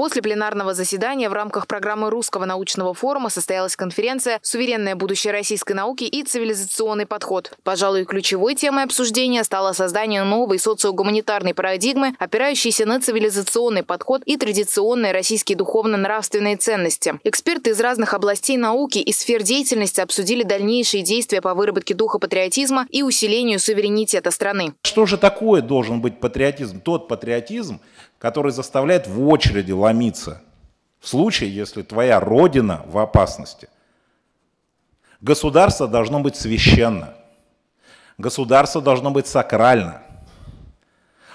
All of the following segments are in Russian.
После пленарного заседания в рамках программы Русского научного форума состоялась конференция «Суверенное будущее российской науки и цивилизационный подход». Пожалуй, ключевой темой обсуждения стало создание новой социогуманитарной парадигмы, опирающейся на цивилизационный подход и традиционные российские духовно-нравственные ценности. Эксперты из разных областей науки и сфер деятельности обсудили дальнейшие действия по выработке духа патриотизма и усилению суверенитета страны. Что же такое должен быть патриотизм? Тот патриотизм, который заставляет в очереди ломиться в случае, если твоя родина в опасности. Государство должно быть священно. Государство должно быть сакрально.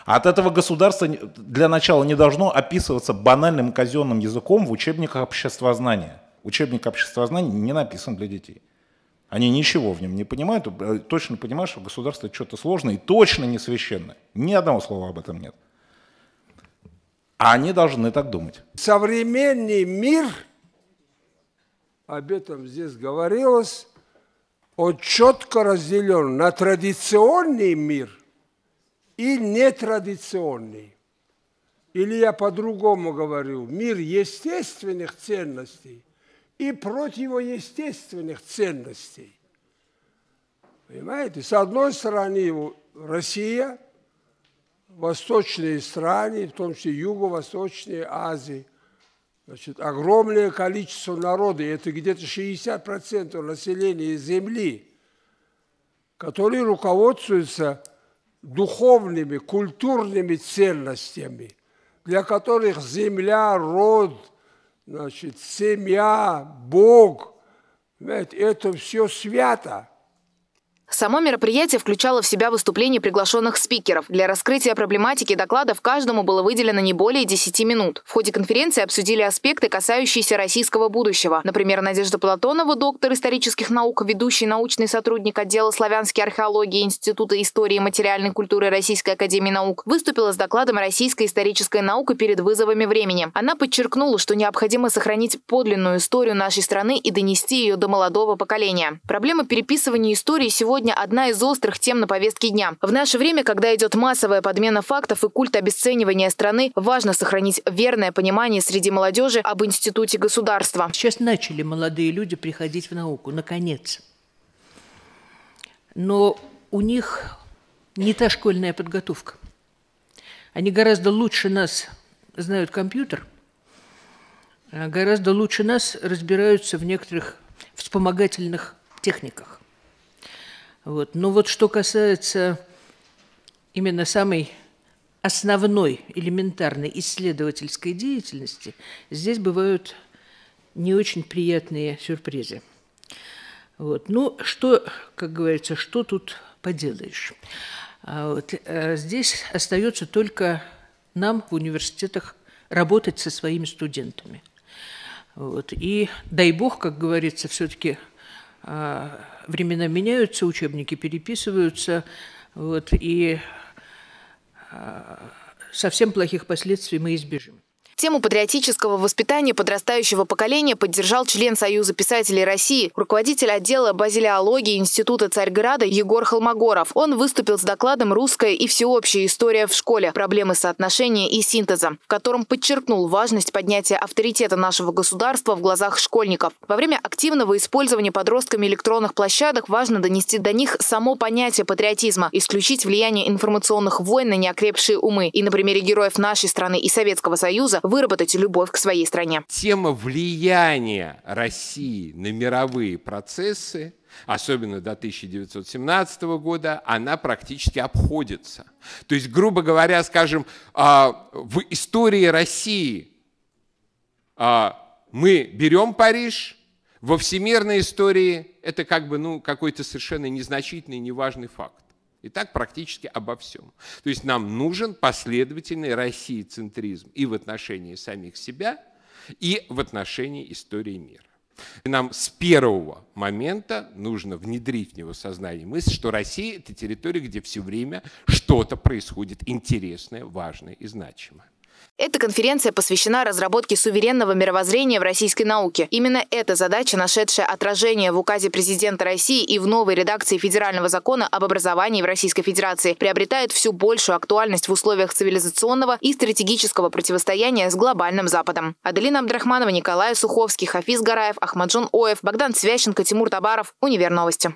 От этого государства для начала не должно описываться банальным казенным языком в учебниках обществознания. Учебник обществознания не написан для детей. Они ничего в нем не понимают, э, точно понимают, что государство что-то сложное и точно не священное. Ни одного слова об этом нет. А они должны так думать. Современный мир, об этом здесь говорилось, он четко разделен на традиционный мир и нетрадиционный. Или я по-другому говорю, мир естественных ценностей и противоестественных ценностей. Понимаете? С одной стороны, Россия – восточные страны, в том числе Юго-Восточной Азии, значит, огромное количество народа, это где-то 60% населения Земли, которые руководствуются духовными, культурными ценностями, для которых земля, род, значит, семья, Бог, знаете, это все свято. Само мероприятие включало в себя выступления приглашенных спикеров. Для раскрытия проблематики докладов каждому было выделено не более 10 минут. В ходе конференции обсудили аспекты, касающиеся российского будущего. Например, Надежда Платонова, доктор исторических наук, ведущий научный сотрудник отдела славянской археологии Института истории и материальной культуры Российской академии наук, выступила с докладом «Российская историческая наука перед вызовами времени». Она подчеркнула, что необходимо сохранить подлинную историю нашей страны и донести ее до молодого поколения. Проблема переписывания истории сегодня сегодня одна из острых тем на повестке дня. В наше время, когда идет массовая подмена фактов и культ обесценивания страны, важно сохранить верное понимание среди молодежи об институте государства. Сейчас начали молодые люди приходить в науку, наконец. Но у них не та школьная подготовка. Они гораздо лучше нас знают компьютер, а гораздо лучше нас разбираются в некоторых вспомогательных техниках. Вот. Но вот что касается именно самой основной, элементарной исследовательской деятельности, здесь бывают не очень приятные сюрпризы. Вот. Ну, что, как говорится, что тут поделаешь? А вот, а здесь остается только нам в университетах работать со своими студентами. Вот. И дай бог, как говорится, все-таки а, времена меняются, учебники переписываются, вот, и а, совсем плохих последствий мы избежим. Тему патриотического воспитания подрастающего поколения поддержал член Союза писателей России, руководитель отдела базилиологии Института Царьграда Егор Холмогоров. Он выступил с докладом «Русская и всеобщая история в школе. Проблемы соотношения и синтеза», в котором подчеркнул важность поднятия авторитета нашего государства в глазах школьников. Во время активного использования подростками электронных площадок важно донести до них само понятие патриотизма, исключить влияние информационных войн на неокрепшие умы. И на примере героев нашей страны и Советского Союза выработать любовь к своей стране. Тема влияния России на мировые процессы особенно до 1917 года, она практически обходится. То есть, грубо говоря, скажем, а, в истории России а, мы берем Париж, во всемирной истории это как бы ну, какой-то совершенно незначительный, неважный факт. И так практически обо всем. То есть нам нужен последовательный российцентризм и в отношении самих себя, и в отношении истории мира. И нам с первого момента нужно внедрить в него сознание мысль, что Россия – это территория, где все время что-то происходит интересное, важное и значимое. Эта конференция посвящена разработке суверенного мировоззрения в российской науке. Именно эта задача, нашедшая отражение в указе президента России и в новой редакции Федерального закона об образовании в Российской Федерации, приобретает все большую актуальность в условиях цивилизационного и стратегического противостояния с глобальным Западом. Аделина Абдрахманова, Николай Суховский, Хафиз Гараев, Ахмаджон Оев, Богдан Священко, Тимур Табаров. Универновости.